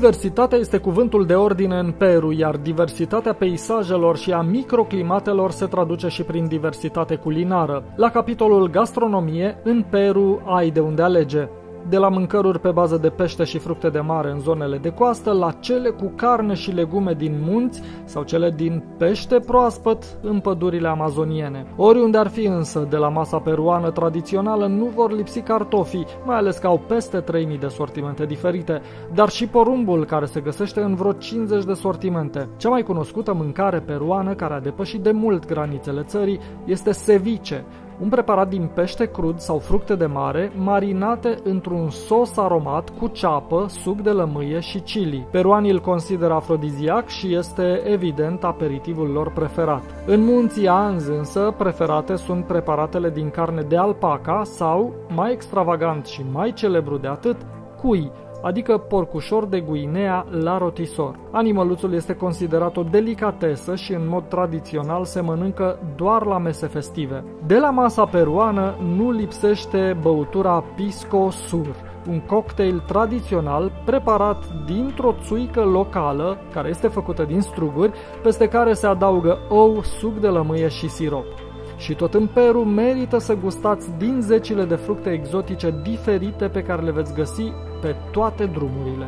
Biodiversitatea este cuvântul de ordine în Peru, iar diversitatea peisajelor și a microclimatelor se traduce și prin diversitate culinară. La capitolul gastronomie, în Peru ai de unde alege de la mâncăruri pe bază de pește și fructe de mare în zonele de coastă, la cele cu carne și legume din munți sau cele din pește proaspăt în pădurile amazoniene. Oriunde ar fi însă, de la masa peruană tradițională nu vor lipsi cartofii, mai ales că au peste 3000 de sortimente diferite, dar și porumbul care se găsește în vreo 50 de sortimente. Cea mai cunoscută mâncare peruană care a depășit de mult granițele țării este ceviche, un preparat din pește crud sau fructe de mare marinate într-un sos aromat cu ceapă, suc de lămâie și chili. Peruanii îl consideră afrodiziac și este evident aperitivul lor preferat. În munții Anz însă preferate sunt preparatele din carne de alpaca sau, mai extravagant și mai celebru de atât, cui, adică porcușor de Guinea la rotisor. Animăluțul este considerat o delicatesă și în mod tradițional se mănâncă doar la mese festive. De la masa peruană nu lipsește băutura pisco sur, un cocktail tradițional preparat dintr-o țuică locală, care este făcută din struguri, peste care se adaugă ou, suc de lămâie și sirop. Și tot în Peru merită să gustați din zecile de fructe exotice diferite pe care le veți găsi pe toate drumurile.